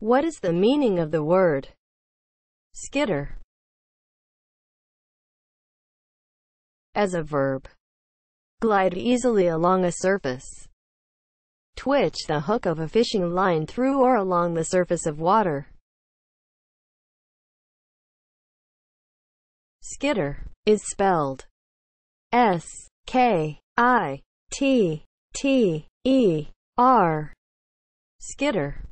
What is the meaning of the word skitter? As a verb, glide easily along a surface. Twitch the hook of a fishing line through or along the surface of water. Skitter is spelled S K I T T E R. Skitter